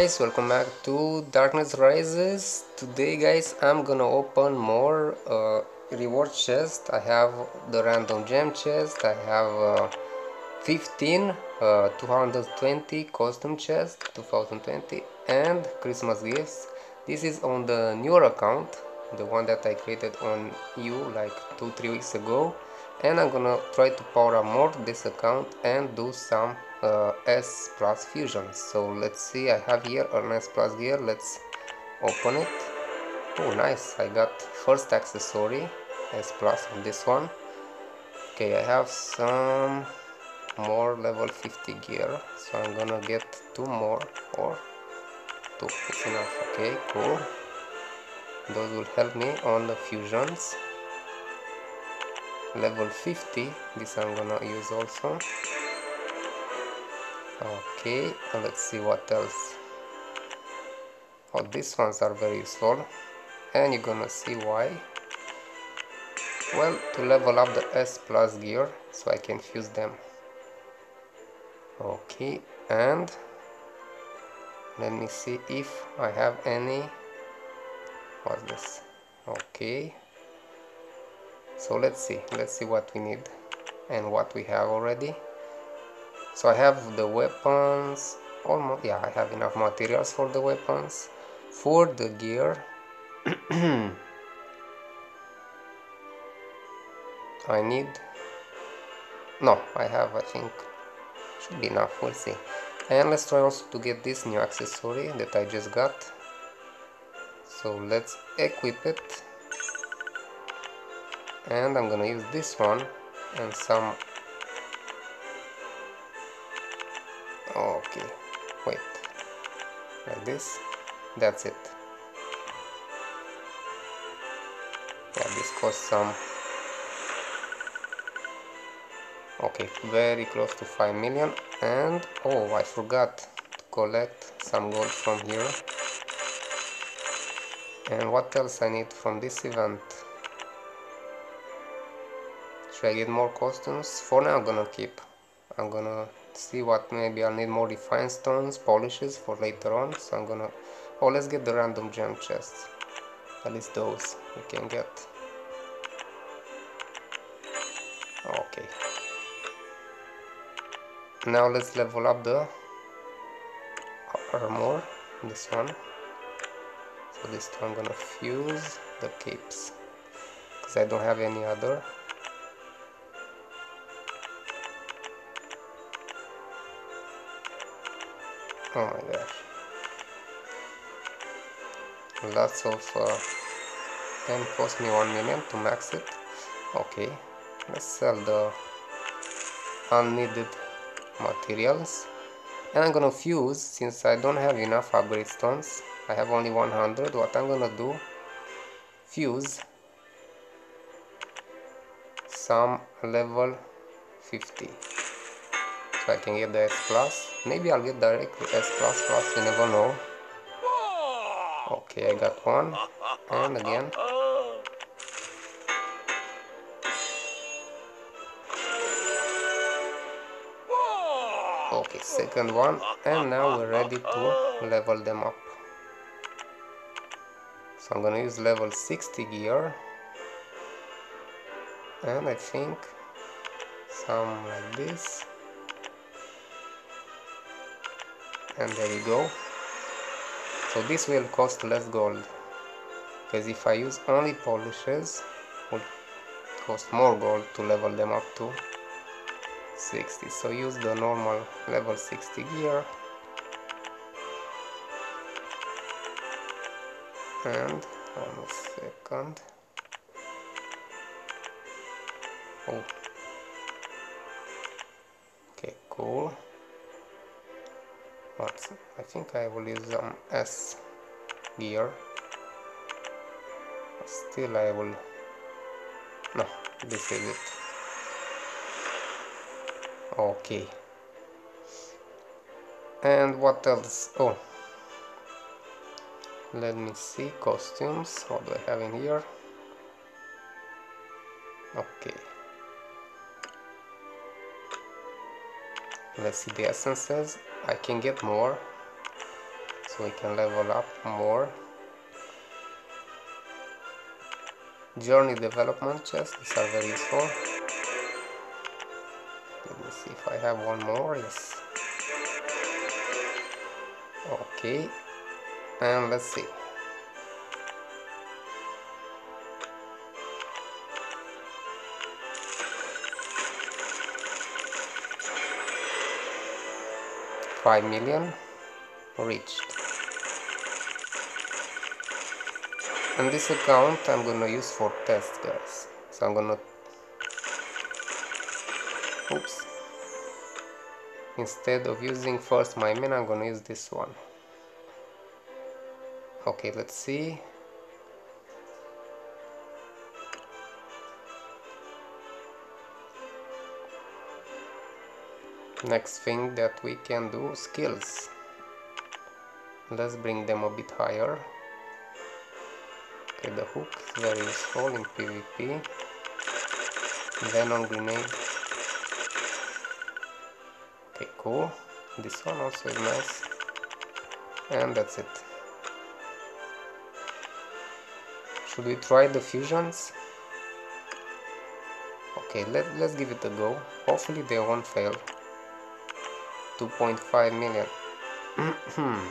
guys welcome back to darkness rises. Today guys i'm gonna open more uh, reward chest. I have the random gem chest. I have uh, 15 uh, 220 costume chest 2020 and christmas gifts. This is on the newer account the one that i created on you like two three weeks ago. And i'm gonna try to power up more this account and do some uh, S plus fusion. So let's see I have here an S plus gear. Let's open it. Oh nice. I got first accessory S plus on this one. Okay I have some more level 50 gear. So I'm gonna get two more or two. Is enough. Okay cool. Those will help me on the fusions. Level 50 this I'm gonna use also okay let's see what else. Oh these ones are very useful. And you're gonna see why. Well to level up the S plus gear so I can fuse them. Okay and let me see if I have any. What's this? Okay. So let's see let's see what we need and what we have already so I have the weapons almost yeah I have enough materials for the weapons. For the gear I need no I have I think should be enough we'll see. And let's try also to get this new accessory that I just got. So let's equip it. And I'm gonna use this one and some okay wait. Like this. That's it. Yeah this costs some. Okay very close to 5 million. And oh I forgot to collect some gold from here. And what else I need from this event? Should I get more costumes? For now I'm gonna keep. I'm gonna see what maybe I'll need more refined stones polishes for later on. So I'm gonna oh let's get the random gem chests. At least those we can get. Okay. Now let's level up the armor this one. So this time I'm gonna fuse the capes because I don't have any other oh my gosh. Lots of uh, and cost me 1 million to max it. Okay. Let's sell the unneeded materials. And I'm gonna fuse since I don't have enough upgrade stones. I have only 100 what I'm gonna do? Fuse some level 50 I can get the S plus. Maybe I'll get directly S plus plus, you never know. Okay, I got one. And again. Okay, second one. And now we're ready to level them up. So I'm gonna use level 60 gear. And I think some like this. And there you go. So this will cost less gold. Because if I use only polishes will cost more gold to level them up to 60 so use the normal level 60 gear. And one second. Oh. Okay cool but I think I will use some S gear. Still I will no this is it. Okay. And what else? Oh. Let me see costumes what do I have in here? Okay. Let's see the essences I can get more. So we can level up more. Journey development chests these are very useful. Let me see if I have one more yes. Okay. And let's see Five million reached. And this account I'm gonna use for test guys. So I'm gonna oops. Instead of using first my main I'm gonna use this one. Okay let's see next thing that we can do skills. Let's bring them a bit higher. Okay the hook is very useful in PvP. Venom grenade. Okay cool. This one also is nice. And that's it. Should we try the fusions? Okay let, let's give it a go. Hopefully they won't fail 2.5 million. Mm-hmm.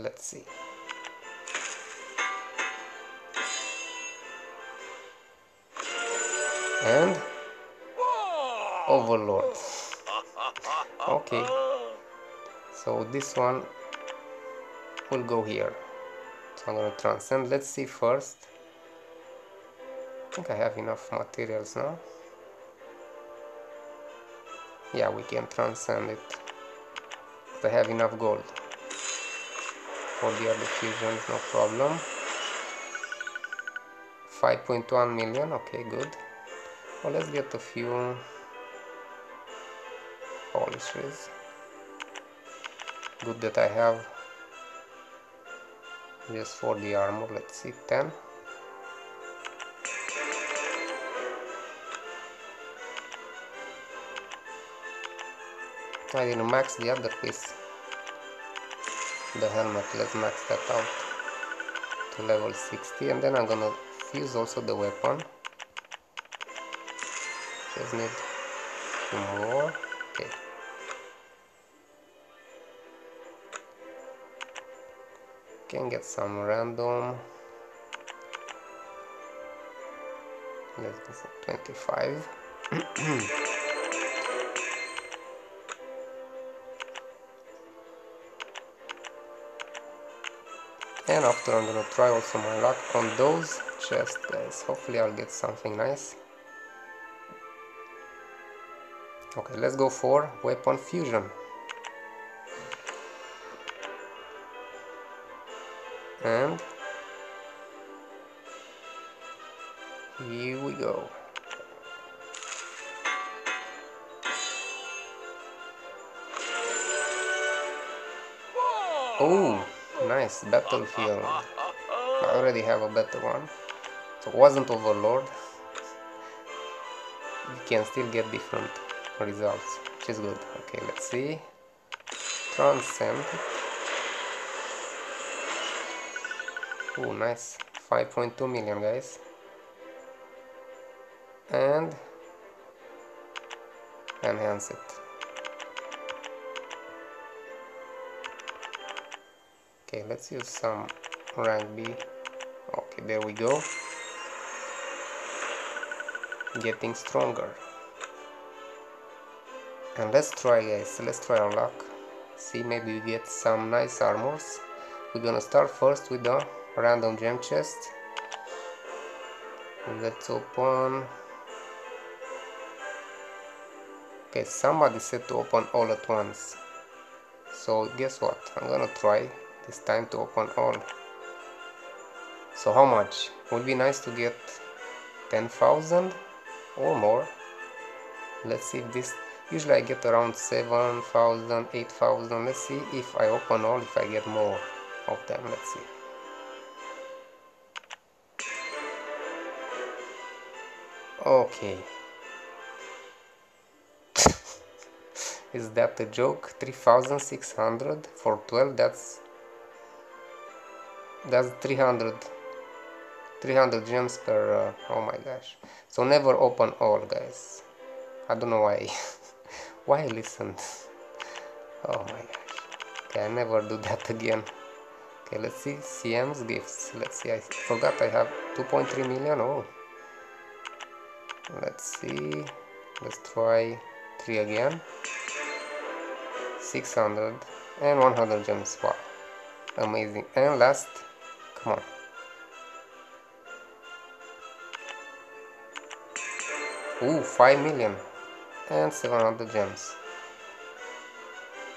Let's see. And overlord okay. So this one will go here. So I'm gonna transcend. Let's see first. I think I have enough materials now yeah we can transcend it. I have enough gold for the other fusions no problem. 5.1 million okay good. Well let's get a few polishes. Good that I have just for the armor let's see 10 I didn't max the other piece. The helmet let's max that out to level 60 and then I'm gonna fuse also the weapon. Just need two more. Okay. Can get some random. Let's go for 25 and after I'm gonna try also my luck on those chests guys. Hopefully I'll get something nice. Okay let's go for weapon fusion. And here we go. Oh nice battlefield. I already have a better one. So wasn't overlord you can still get different results which is good. Okay let's see. Transcend. Oh nice. 5.2 million guys. And enhance it okay let's use some rank B okay there we go. Getting stronger. And let's try guys. Let's try our luck. See maybe we get some nice armors. We're gonna start first with the random gem chest. Let's open. Okay somebody said to open all at once. So guess what? I'm gonna try this time to open all. So how much? Would be nice to get 10,000 or more. Let's see if this usually I get around 7,000 8,000 let's see if I open all if I get more of them. Let's see. Okay. Is that a joke? 3600 for 12 that's that's 300 300 gems per uh, oh my gosh. So never open all guys. I don't know why. Why I listened oh my gosh. Okay I never do that again. Okay let's see. CM's gifts. Let's see. I forgot I have 2.3 million. Oh. Let's see. Let's try 3 again. 600 and 100 gems. Wow. Amazing. And last come on Ooh, 5 million. And 700 gems.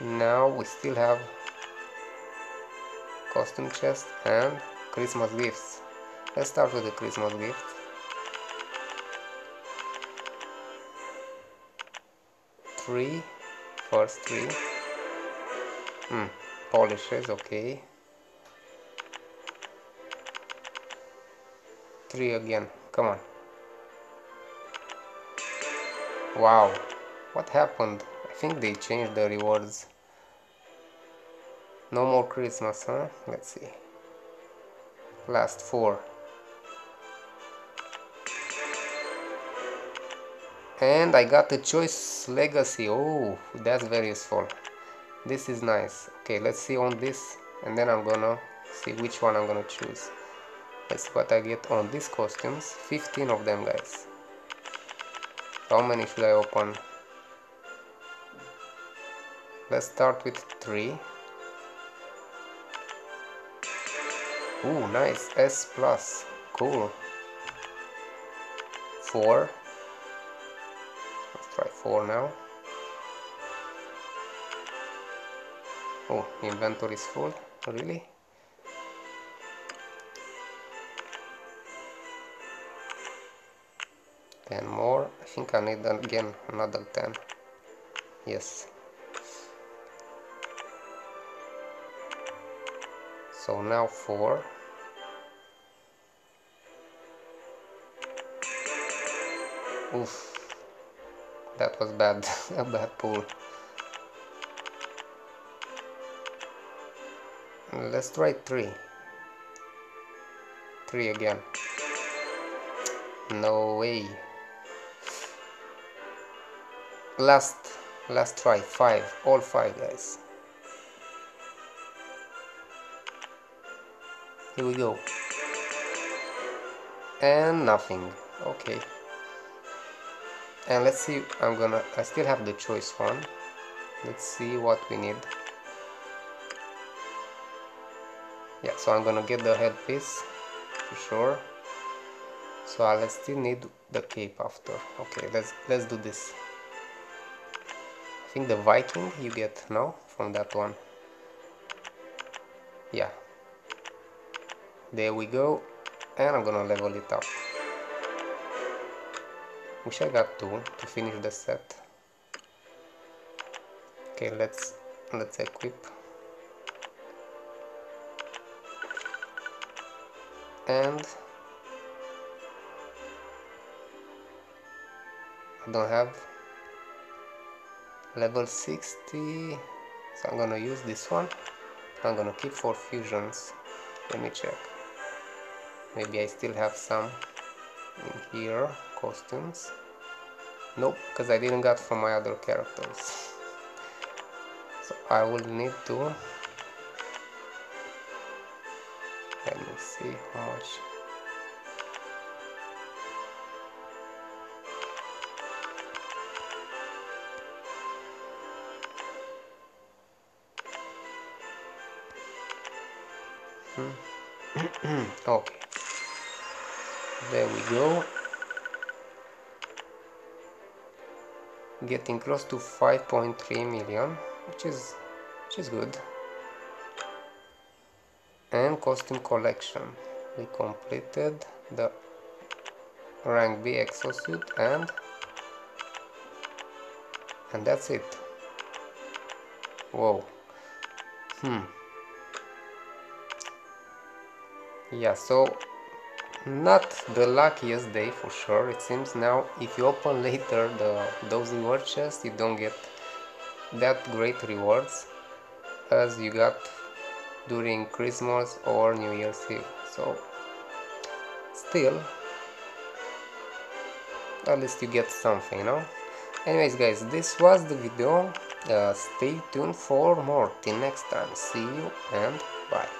Now we still have costume chest and Christmas gifts. Let's start with the Christmas gift. Three first three. Hmm polishes okay three again. Come on. Wow. What happened? I think they changed the rewards. No more Christmas huh? Let's see. Last four. And I got the choice legacy. Oh that's very useful. This is nice. Okay let's see on this and then I'm gonna see which one I'm gonna choose see what I get on these costumes 15 of them guys. How many should I open? Let's start with 3 Ooh, nice. S plus. Cool. 4 Let's try 4 now. Oh inventory is full. Really Ten more. I think I need again another 10 yes. So now 4 oof. That was bad. A bad pull. Let's try three. Three again. No way last last try. Five. All five guys. Here we go. And nothing. Okay. And let's see I'm gonna I still have the choice one. Let's see what we need. Yeah so I'm gonna get the headpiece for sure. So uh, I'll still need the cape after. Okay let's let's do this I think the Viking you get now from that one. Yeah. There we go. And I'm gonna level it up. Wish I got two to finish the set. Okay, let's let's equip. And I don't have level 60 so I'm gonna use this one. I'm gonna keep four fusions. Let me check. Maybe I still have some in here. Costumes. Nope because I didn't got from my other characters. So I will need to let me see how much okay there we go. Getting close to 5.3 million which is which is good. And costume collection. We completed the rank B exosuit and and that's it. Whoa. Hmm yeah so not the luckiest day for sure it seems. Now if you open later the those reward chests you don't get that great rewards as you got during Christmas or New Year's Eve. So still at least you get something you know? Anyways guys this was the video. Uh, stay tuned for more. Till next time see you and bye